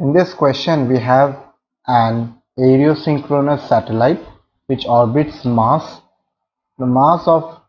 In this question we have an aerosynchronous satellite which orbits Mars. The mass of